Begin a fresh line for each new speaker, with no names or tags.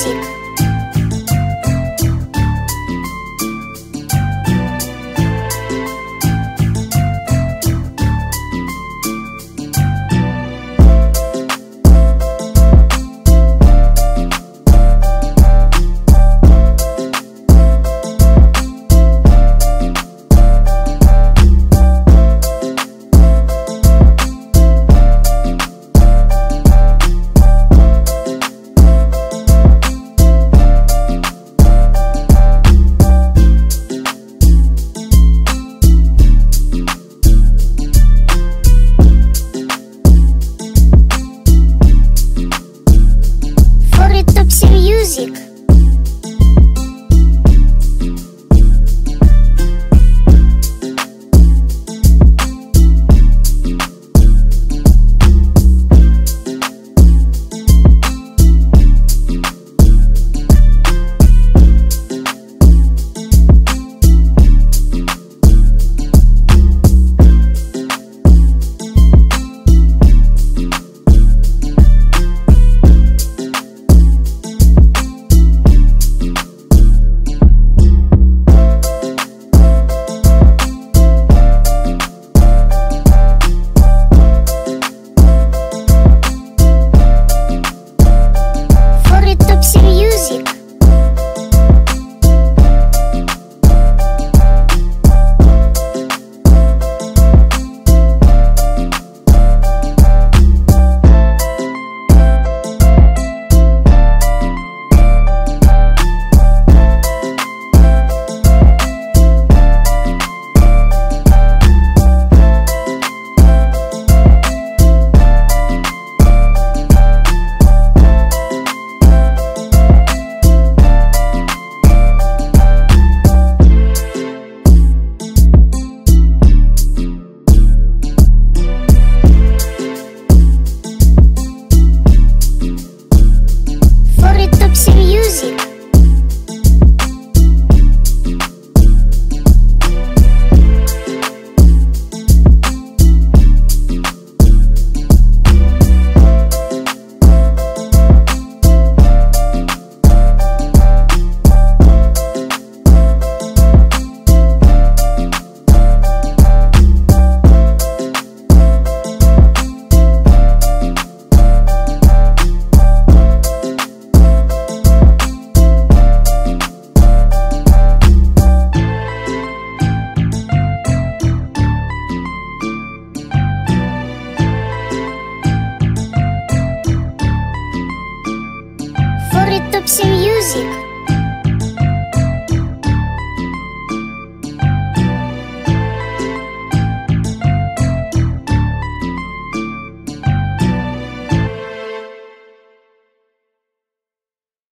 行。谢谢。